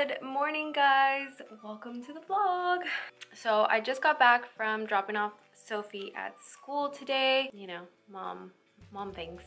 Good morning guys, welcome to the vlog. So I just got back from dropping off Sophie at school today. You know, mom, mom things.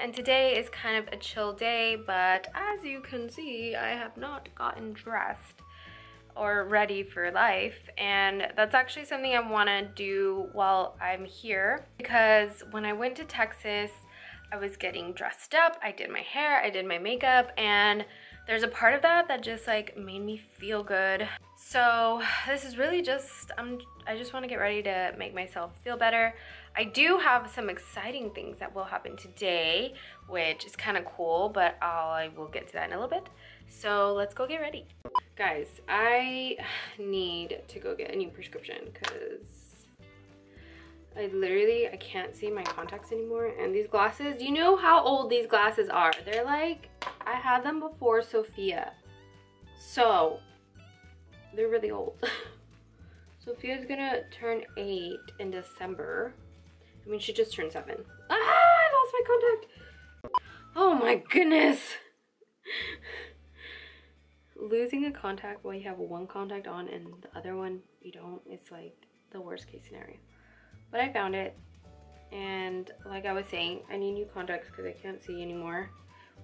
And today is kind of a chill day, but as you can see, I have not gotten dressed or ready for life and that's actually something I want to do while I'm here because when I went to Texas I was getting dressed up I did my hair I did my makeup and there's a part of that that just like made me feel good. So this is really just, I'm, I just want to get ready to make myself feel better. I do have some exciting things that will happen today, which is kind of cool, but I'll, I will get to that in a little bit. So let's go get ready. Guys, I need to go get a new prescription because I literally, I can't see my contacts anymore. And these glasses, you know how old these glasses are? They're like, I had them before Sophia. So, they're really old. Sophia's gonna turn eight in December. I mean, she just turned seven. Ah, I lost my contact. Oh my goodness. Losing a contact while you have one contact on and the other one you don't, it's like the worst case scenario. But I found it. And like I was saying, I need new contacts because I can't see anymore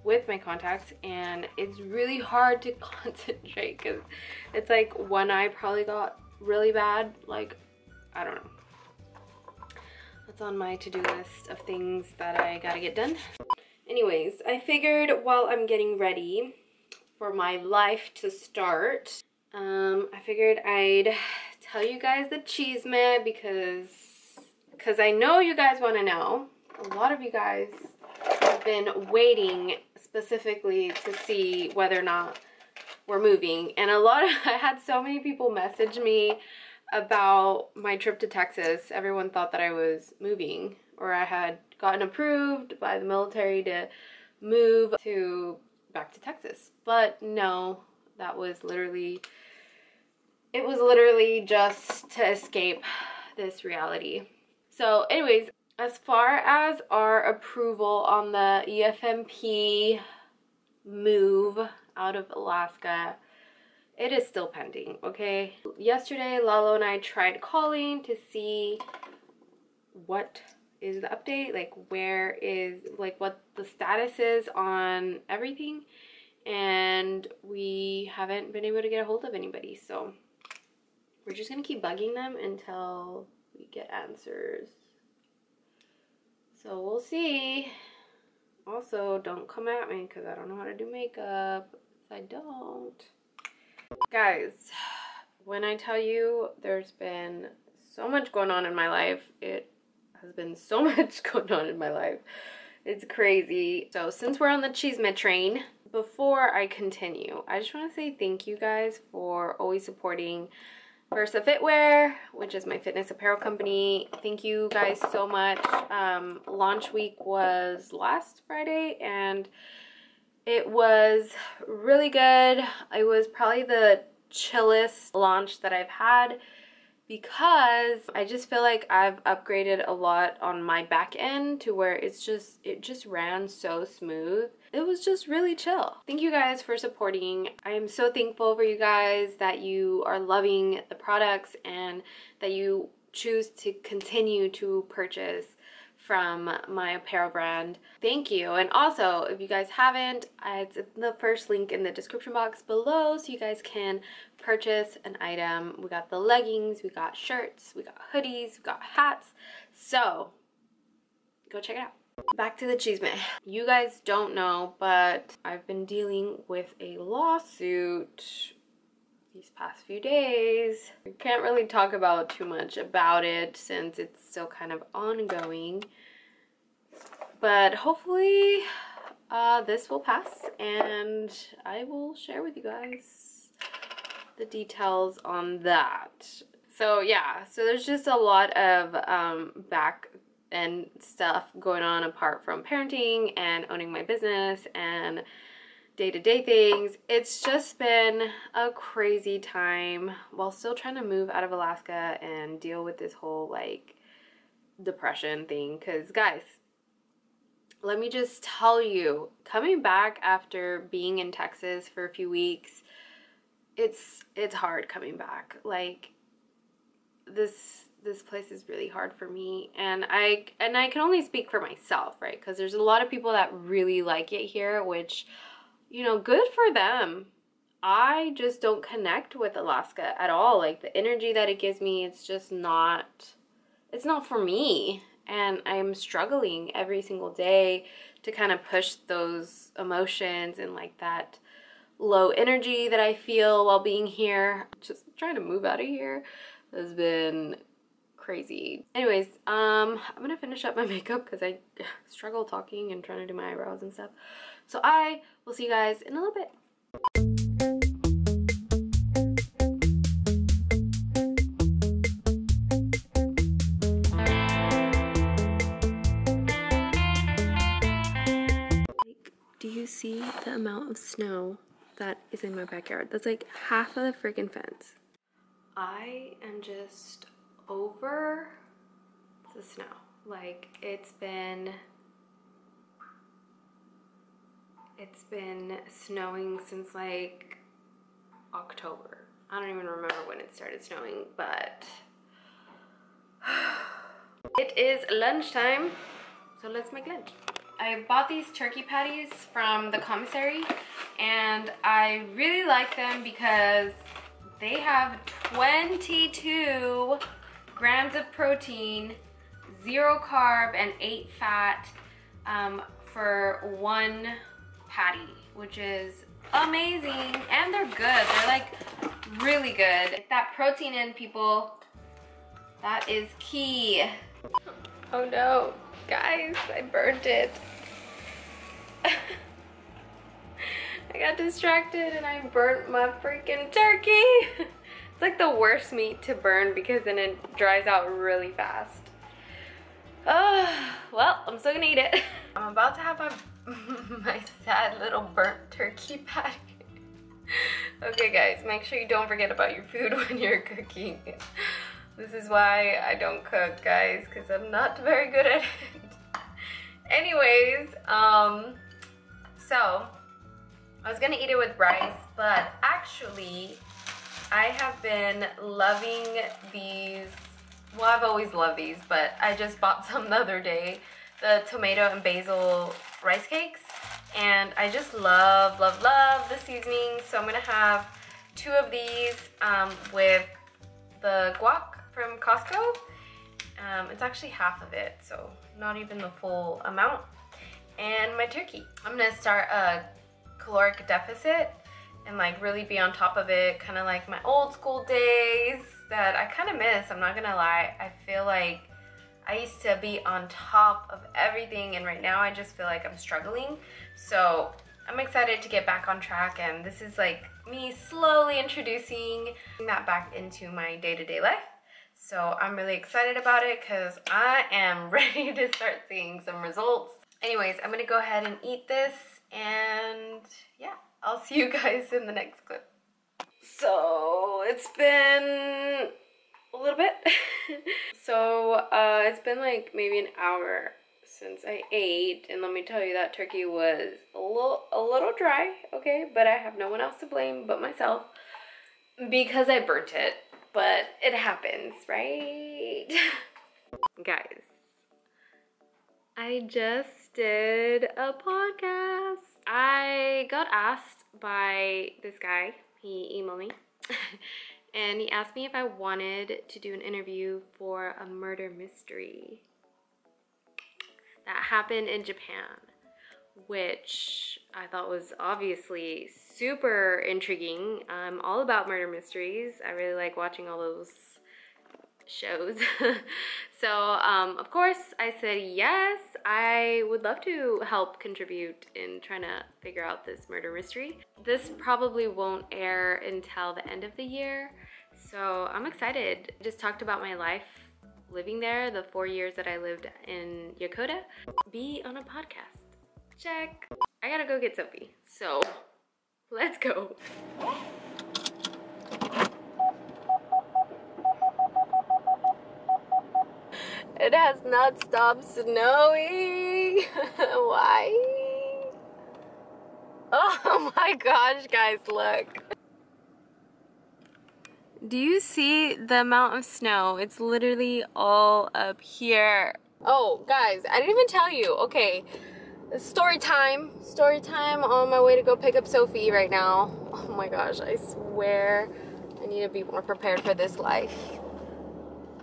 with my contacts. And it's really hard to concentrate because it's like one eye probably got really bad. Like I don't know. That's on my to-do list of things that I gotta get done. Anyways I figured while I'm getting ready for my life to start um, I figured I'd tell you guys the chisme because because I know you guys want to know. A lot of you guys have been waiting specifically to see whether or not we're moving. And a lot of, I had so many people message me about my trip to Texas. Everyone thought that I was moving or I had gotten approved by the military to move to back to Texas. But no, that was literally, it was literally just to escape this reality. So anyways, as far as our approval on the EFMP move out of Alaska, it is still pending, okay? Yesterday, Lalo and I tried calling to see what is the update, like where is, like what the status is on everything. And we haven't been able to get a hold of anybody, so we're just gonna keep bugging them until get answers. So we'll see. Also, don't come at me because I don't know how to do makeup. I don't. Guys, when I tell you there's been so much going on in my life, it has been so much going on in my life. It's crazy. So since we're on the chisme train, before I continue, I just want to say thank you guys for always supporting Versa Fitwear, which is my fitness apparel company. Thank you guys so much. Um, launch week was last Friday and it was really good. It was probably the chillest launch that I've had because I just feel like I've upgraded a lot on my back end to where it's just, it just ran so smooth. It was just really chill. Thank you guys for supporting. I am so thankful for you guys that you are loving the products and that you choose to continue to purchase from my apparel brand. Thank you. And also, if you guys haven't, it's the first link in the description box below so you guys can purchase an item. We got the leggings, we got shirts, we got hoodies, we got hats. So, go check it out. Back to the chisme. You guys don't know, but I've been dealing with a lawsuit these past few days. I can't really talk about too much about it since it's still kind of ongoing. But hopefully uh, this will pass and I will share with you guys the details on that. So yeah, so there's just a lot of um, back and stuff going on apart from parenting and owning my business and day-to-day -day things. It's just been a crazy time while still trying to move out of Alaska and deal with this whole like depression thing because guys let me just tell you coming back after being in Texas for a few weeks it's it's hard coming back. Like this this place is really hard for me and I and I can only speak for myself, right? Cuz there's a lot of people that really like it here, which you know, good for them. I just don't connect with Alaska at all. Like the energy that it gives me, it's just not it's not for me. And I'm struggling every single day to kind of push those emotions and like that low energy that I feel while being here. Just trying to move out of here has been crazy. Anyways, um, I'm gonna finish up my makeup because I struggle talking and trying to do my eyebrows and stuff. So I will see you guys in a little bit. Do you see the amount of snow that is in my backyard? That's like half of the freaking fence. I am just over the snow. Like it's been it's been snowing since like October. I don't even remember when it started snowing, but it is lunchtime, so let's make lunch. I bought these turkey patties from the commissary and I really like them because they have 22 grams of protein, zero carb, and eight fat um, for one patty, which is amazing. And they're good. They're like really good. Get that protein in, people. That is key. Oh no, guys, I burnt it. I got distracted and I burnt my freaking turkey. It's like the worst meat to burn because then it dries out really fast. Oh, well, I'm still gonna eat it. I'm about to have my, my sad little burnt turkey patty. okay guys, make sure you don't forget about your food when you're cooking. This is why I don't cook, guys, because I'm not very good at it. Anyways, um, so I was gonna eat it with rice, but actually I have been loving these, well I've always loved these, but I just bought some the other day, the tomato and basil rice cakes, and I just love, love, love the seasoning, so I'm gonna have two of these um, with the guac from Costco. Um, it's actually half of it, so not even the full amount. And my turkey. I'm gonna start a caloric deficit and like really be on top of it, kind of like my old school days that I kind of miss. I'm not gonna lie. I feel like I used to be on top of everything, and right now I just feel like I'm struggling. So I'm excited to get back on track, and this is like me slowly introducing that back into my day to day life. So I'm really excited about it because I am ready to start seeing some results. Anyways, I'm gonna go ahead and eat this, and yeah. I'll see you guys in the next clip. So it's been a little bit. so uh, it's been like maybe an hour since I ate and let me tell you that turkey was a little a little dry, okay? But I have no one else to blame but myself because I burnt it. But it happens, right? Guys, I just did a podcast I got asked by this guy, he emailed me, and he asked me if I wanted to do an interview for a murder mystery that happened in Japan, which I thought was obviously super intriguing. I'm all about murder mysteries. I really like watching all those shows. so, um, of course, I said yes. I would love to help contribute in trying to figure out this murder mystery. This probably won't air until the end of the year, so I'm excited. I just talked about my life living there, the four years that I lived in Yokota. Be on a podcast. Check. I gotta go get Sophie, so let's go. It has not stopped snowing. Why? Oh my gosh, guys, look. Do you see the amount of snow? It's literally all up here. Oh, guys, I didn't even tell you. Okay, story time. Story time on my way to go pick up Sophie right now. Oh my gosh, I swear I need to be more prepared for this life.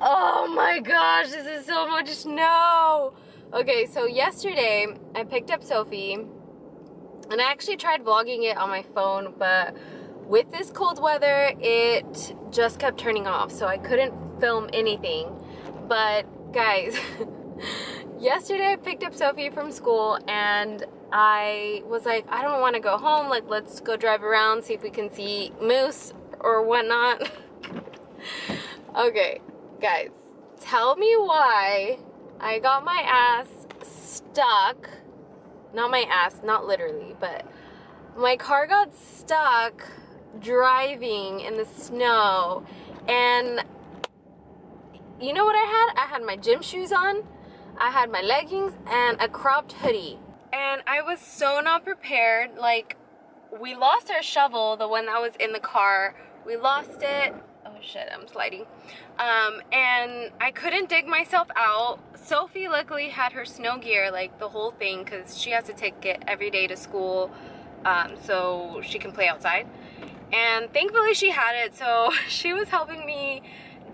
Oh my gosh, this is so much snow. Okay, so yesterday I picked up Sophie and I actually tried vlogging it on my phone, but with this cold weather, it just kept turning off, so I couldn't film anything. But guys, yesterday I picked up Sophie from school and I was like, I don't want to go home. Like, let's go drive around, see if we can see moose or whatnot. okay, guys, tell me why I got my ass stuck. Not my ass, not literally, but my car got stuck driving in the snow and you know what I had? I had my gym shoes on, I had my leggings and a cropped hoodie. And I was so not prepared. Like, we lost our shovel, the one that was in the car. We lost it. Oh shit, I'm sliding. Um, and I couldn't dig myself out. Sophie luckily had her snow gear, like the whole thing, because she has to take it every day to school um, so she can play outside and thankfully she had it so she was helping me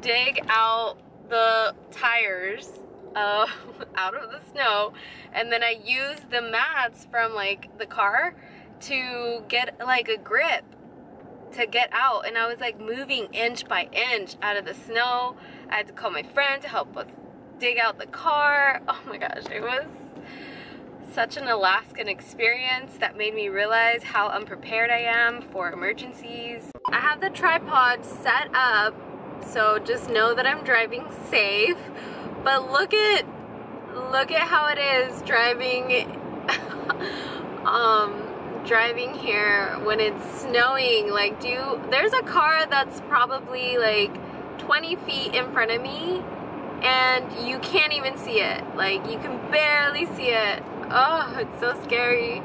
dig out the tires uh, out of the snow and then I used the mats from like the car to get like a grip to get out and I was like moving inch by inch out of the snow I had to call my friend to help us dig out the car oh my gosh it was such an Alaskan experience that made me realize how unprepared I am for emergencies. I have the tripod set up, so just know that I'm driving safe. But look at look at how it is driving um driving here when it's snowing like do you, there's a car that's probably like 20 feet in front of me and you can't even see it like you can barely see it Oh, it's so scary.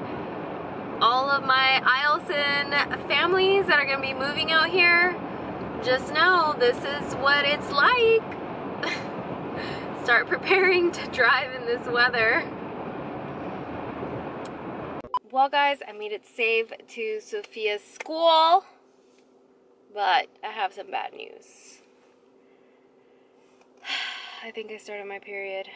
All of my Eielson families that are gonna be moving out here, just know this is what it's like. Start preparing to drive in this weather. Well guys, I made it safe to Sophia's school, but I have some bad news. I think I started my period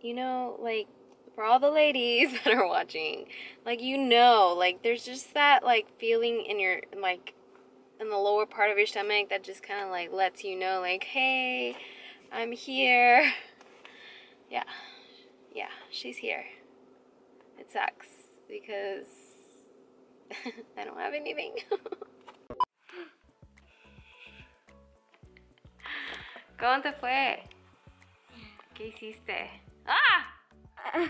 you know, like for all the ladies that are watching, like you know, like there's just that like feeling in your like in the lower part of your stomach that just kind of like lets you know like, "Hey, I'm here." Yeah. Yeah, she's here. It sucks because I don't have anything. ¿Cómo te fue? ¿Qué hiciste? ¡Ah!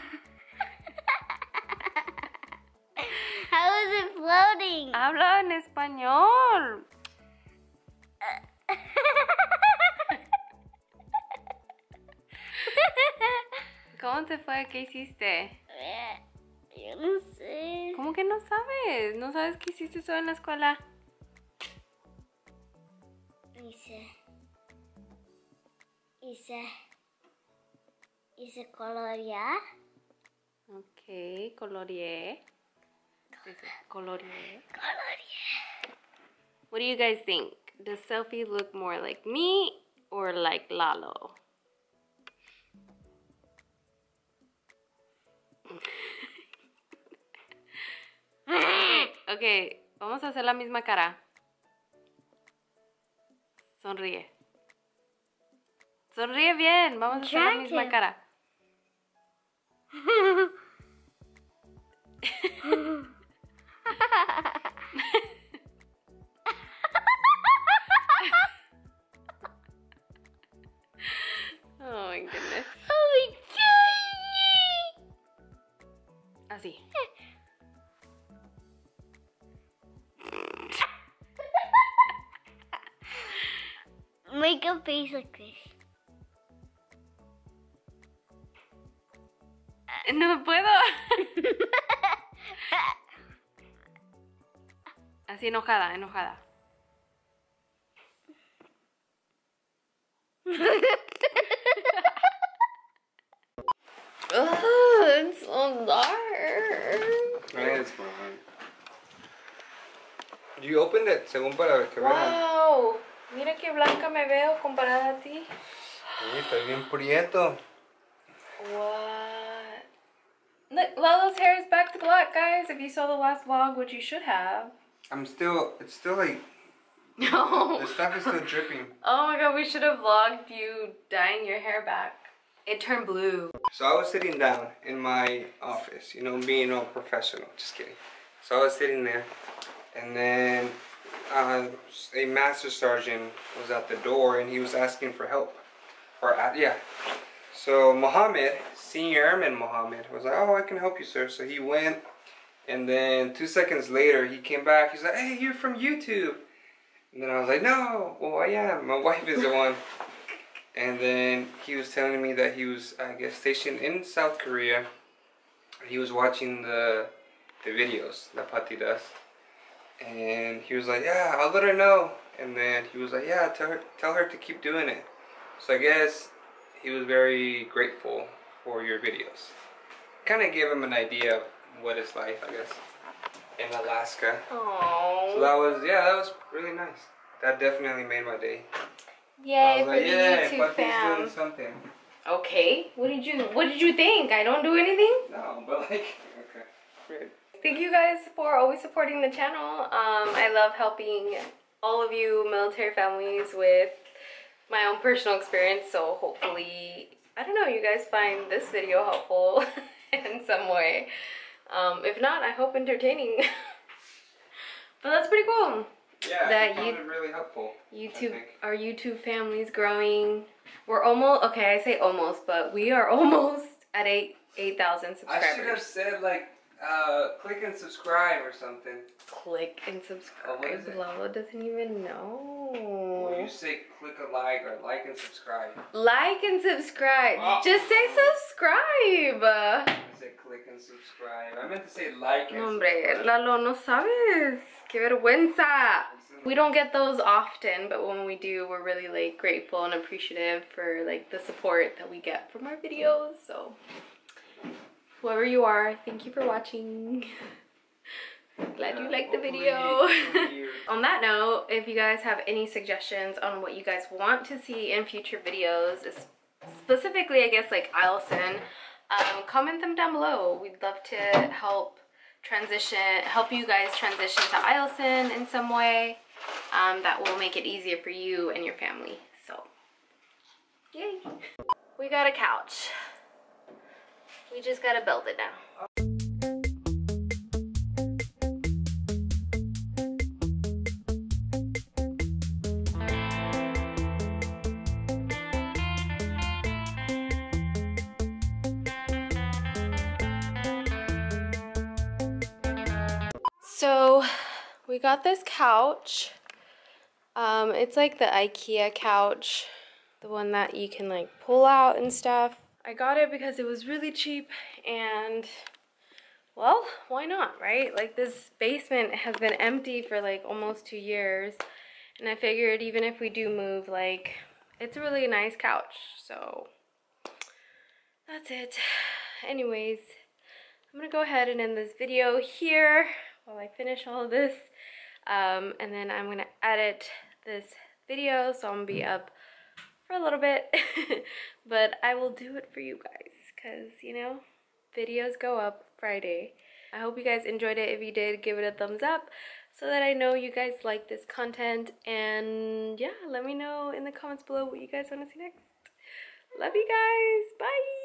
How is it floating? Habla en español. ¿Cómo te fue? ¿Qué hiciste? Yo no sé. ¿Cómo que no sabes? ¿No sabes qué hiciste hoy en la escuela? Hice. Hice. Hice colorear. Ok, coloreé. What do you guys think? Does Sophie look more like me or like Lalo? Ok, vamos a hacer la misma cara. Sonríe. Sonríe bien, vamos a hacer la misma cara. Make a face like this. No puedo. Así enojada, enojada. Ugh, it's so dark. It's fine. You opened it según para que vean. Wow, mira qué blanca me veo comparada a ti. Sí, estoy bien prieto. What? Look, Lalo's hair is back to black, guys. If you saw the last vlog, which you should have. I'm still, it's still like, No. the stuff is still dripping. Oh my god, we should have vlogged you dyeing your hair back. It turned blue. So I was sitting down in my office, you know, being all professional. Just kidding. So I was sitting there, and then uh, a master sergeant was at the door, and he was asking for help. Or uh, yeah. So Mohammed, senior airman Mohammed, was like, "Oh, I can help you, sir." So he went, and then two seconds later, he came back. He's like, "Hey, you're from YouTube." And then I was like, "No, well, I am. My wife is the one." And then he was telling me that he was, I guess, stationed in South Korea. He was watching the the videos that Pati does, and he was like, "Yeah, I'll let her know." And then he was like, "Yeah, tell her, tell her to keep doing it." So I guess he was very grateful for your videos. Kind of gave him an idea of what it's like, I guess, in Alaska. So Oh. that was, yeah, that was really nice. That definitely made my day. Yay for like, the yeah, YouTube fam. doing something. Okay. What did you What did you think? I don't do anything. No, but like, okay. Great. Thank you guys for always supporting the channel. Um, I love helping all of you military families with my own personal experience. So hopefully, I don't know, you guys find this video helpful in some way. Um, if not, I hope entertaining. but that's pretty cool. Yeah, That you- really helpful. YouTube, our YouTube family's growing. We're almost okay. I say almost, but we are almost at eight eight thousand subscribers. I should have said like, uh, click and subscribe or something. Click and Oh, what subscribe. is it? Lalo doesn't even know. know. you say click a like or like and subscribe. Like and subscribe. Oh. Just say subscribe. I said click and subscribe. I meant to say like and hombre, subscribe. Lalo, no sabes. Qué vergüenza. We don't get those often, but when we do, we're really like grateful and appreciative for like the support that we get from our videos. So, whoever you are, thank you for watching. Glad you liked the video. on that note, if you guys have any suggestions on what you guys want to see in future videos, specifically, I guess, like Eielson, um, comment them down below. We'd love to help transition, help you guys transition to Eielson in some way. Um, that will make it easier for you and your family. So, yay! We got a couch. We just gotta build it now. So we got this couch. Um, it's like the IKEA couch, the one that you can like pull out and stuff. I got it because it was really cheap and well, why not, right? Like this basement has been empty for like almost two years. And I figured even if we do move, like it's a really nice couch. So that's it. Anyways, I'm gonna go ahead and end this video here while I finish all of this. Um, and then I'm gonna edit this video so I'm gonna be up for a little bit. but I will do it for you guys because, you know, videos go up Friday. I hope you guys enjoyed it. If you did, give it a thumbs up so that I know you guys like this content. And yeah, let me know in the comments below what you guys want to see next. Love you guys. Bye.